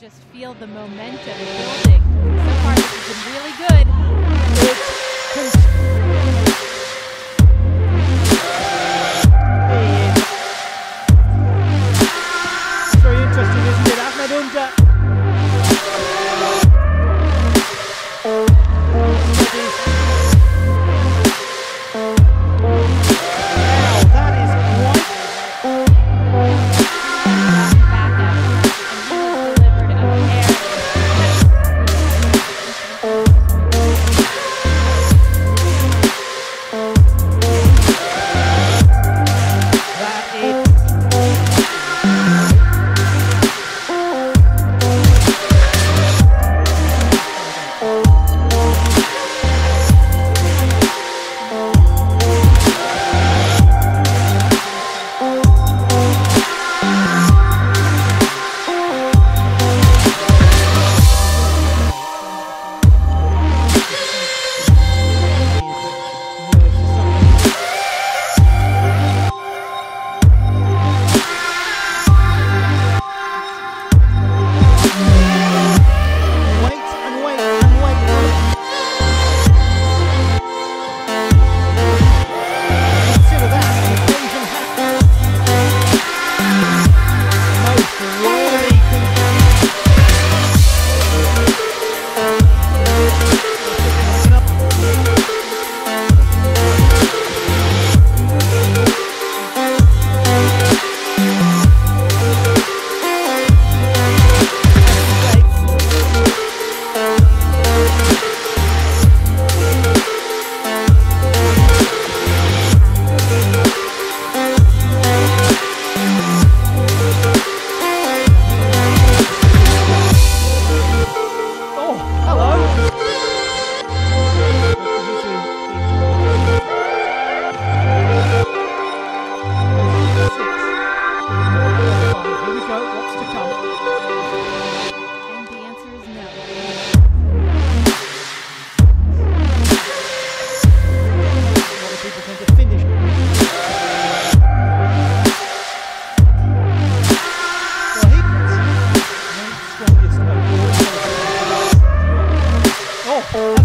just feel the momentum building. So far, this has been really good. Oh.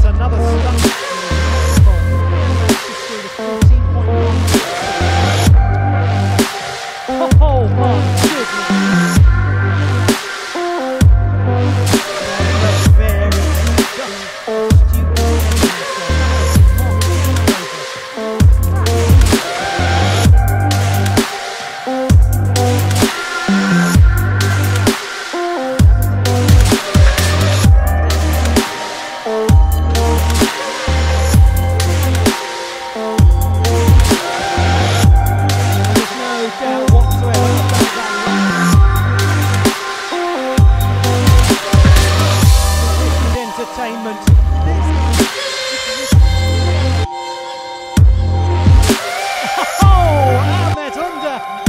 entertainment. Oh, and that's under.